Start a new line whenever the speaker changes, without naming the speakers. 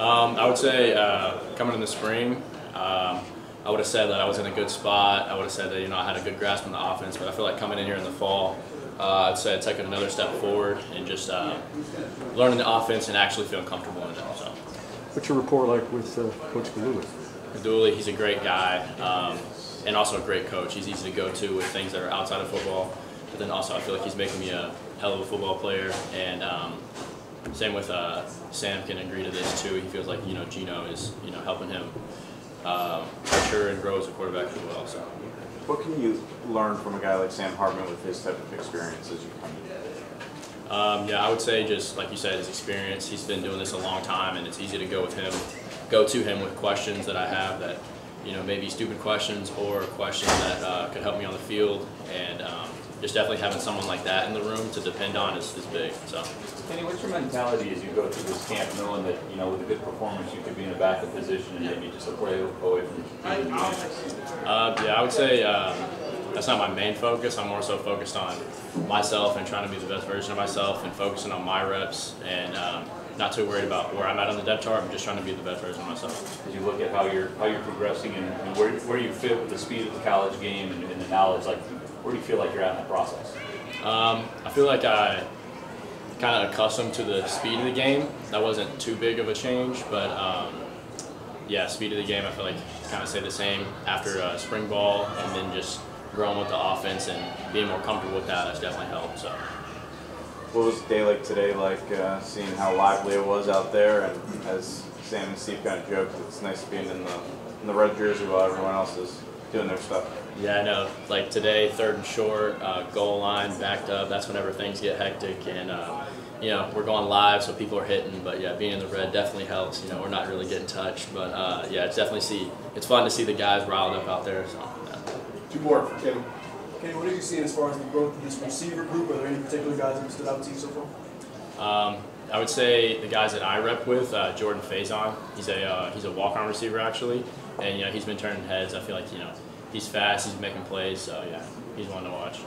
Um, I would say uh, coming in the spring, um, I would have said that I was in a good spot. I would have said that you know I had a good grasp on the offense, but I feel like coming in here in the fall, uh, I'd say I took another step forward and just uh, learning the offense and actually feeling comfortable in it. So.
What's your rapport like with uh, Coach Guidugli?
Dooley, he's a great guy um, and also a great coach. He's easy to go to with things that are outside of football. But then also, I feel like he's making me a hell of a football player. And um, same with uh, Sam can agree to this too. He feels like you know Gino is you know helping him uh, mature and grow as a quarterback as well. So.
What can you learn from a guy like Sam Hartman with his type of experience as you come in?
Um, yeah, I would say just like you said, his experience. He's been doing this a long time, and it's easy to go with him, go to him with questions that I have that, you know, maybe stupid questions or questions that uh, could help me on the field. And um, just definitely having someone like that in the room to depend on is, is big. So.
Kenny, what's your mentality as you go through this camp, knowing that you know with a good performance you could be in a backup position and maybe just a play away from being the
uh, Yeah, I would say. Um, that's not my main focus. I'm more so focused on myself and trying to be the best version of myself and focusing on my reps and um, not too worried about where I'm at on the depth chart. I'm just trying to be the best version of myself.
As you look at how you're how you're progressing and, and where, where you fit with the speed of the college game and, and, the knowledge, like where do you feel like you're at in that process?
Um, I feel like I kind of accustomed to the speed of the game. That wasn't too big of a change, but um, yeah, speed of the game. I feel like kind of stayed the same after uh, spring ball, and then just growing with the offense and being more comfortable with that has definitely helped. So.
What was a day like today like, uh, seeing how lively it was out there? And as Sam and Steve kind of joked, it's nice being in the in the red jersey while everyone else is doing their stuff.
Yeah, I know. Like today, third and short, uh, goal line backed up. That's whenever things get hectic, and uh, you know we're going live, so people are hitting. But yeah, being in the red definitely helps. You know, we're not really getting touched, but uh, yeah, it's definitely see. It's fun to see the guys riled up out there. So.
Two more for Kenny, what have you seen as far as the growth of this receiver group? Are there any particular guys that stood out to you so
far? Um, I would say the guys that I rep with, uh, Jordan Faison. He's a uh, he's a walk-on receiver actually, and you know he's been turning heads. I feel like you know he's fast, he's making plays. So yeah, he's one to watch.